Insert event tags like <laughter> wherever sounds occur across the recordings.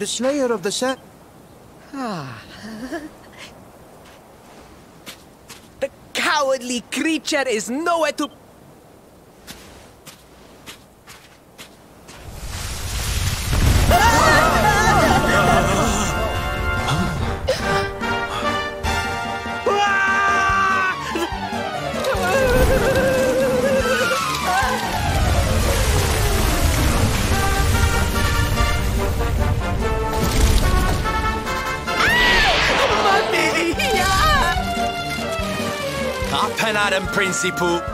The Slayer of the Set. Ah. <laughs> The cowardly creature is nowhere to. Up and at 'em, Princey Poop.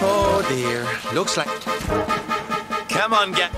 Oh dear. Looks like. Come on, get.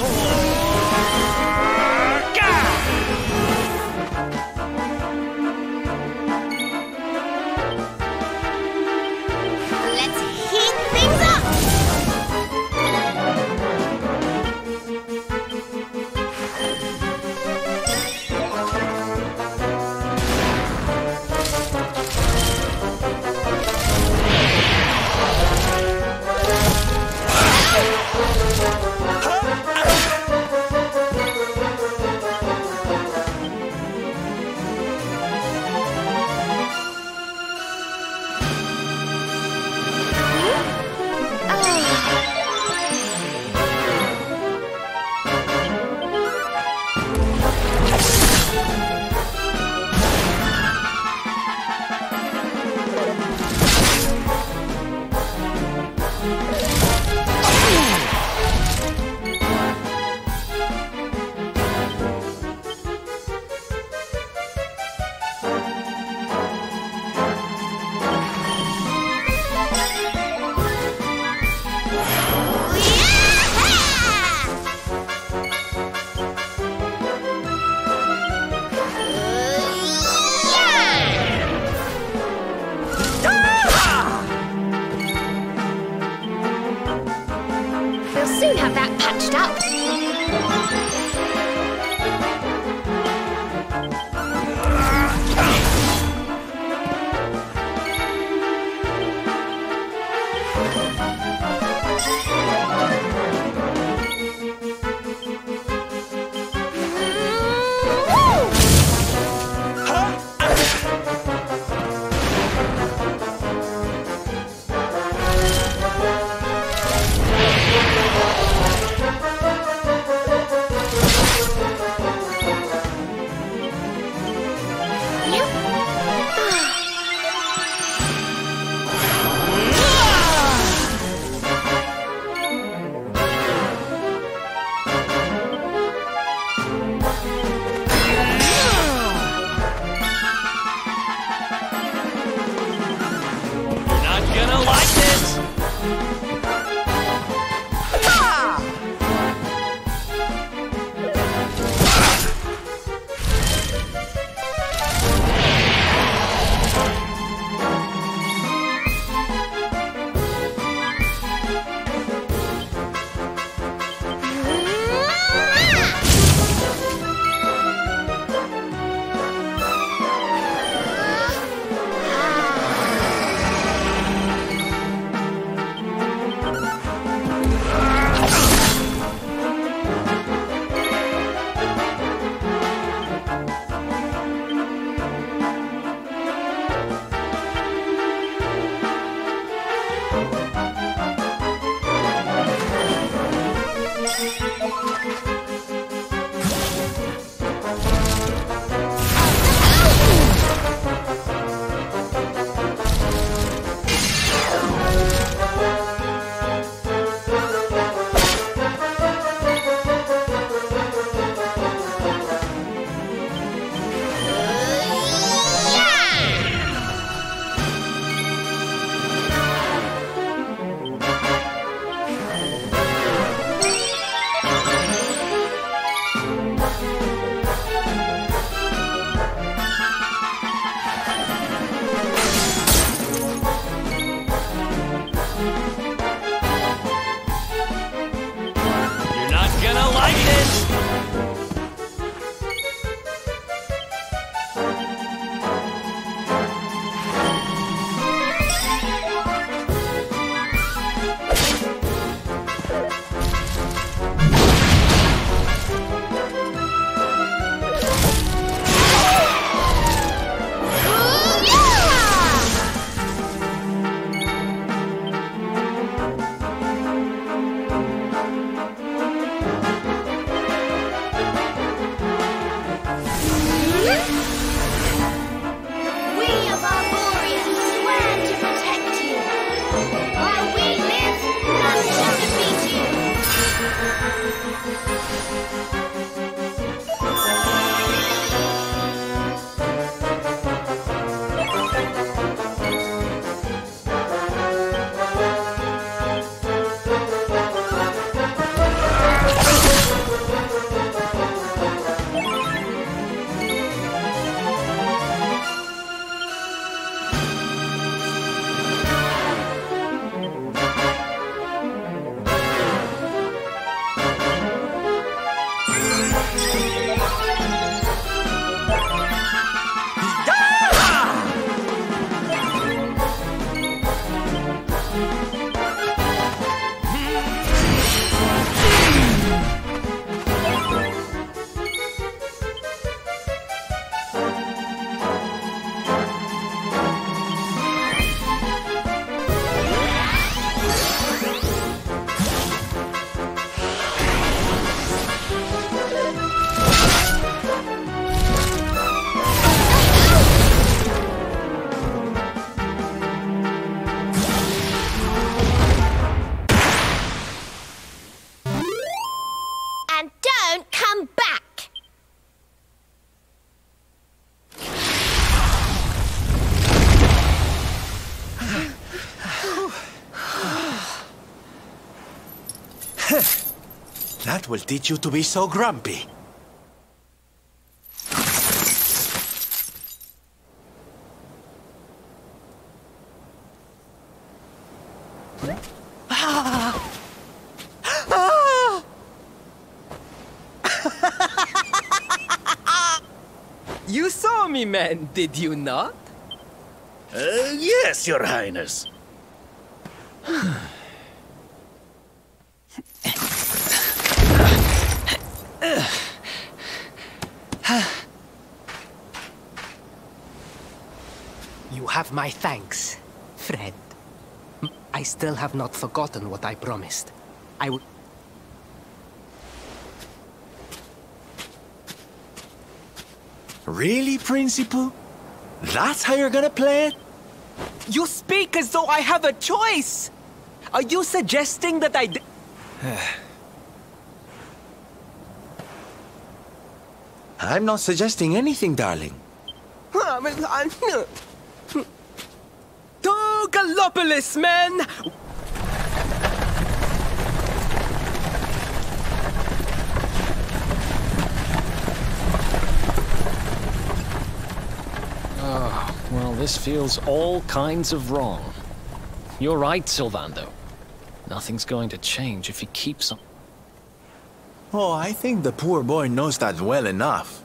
Let's That will teach you to be so grumpy. <laughs> You saw me, man, did you not? Uh, yes, Your Highness. You have my thanks, Fred. I still have not forgotten what I promised. I will. Really, Principal? That's how you're gonna play it? You speak as though I have a choice! Are you suggesting that I. D- <sighs> I'm not suggesting anything, darling. To Gallopolis, man! Ah, well, this feels all kinds of wrong. You're right, Sylvando. Nothing's going to change if he keeps on. Oh, I think the poor boy knows that well enough.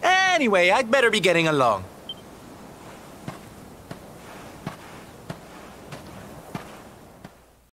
Anyway, I'd better be getting along.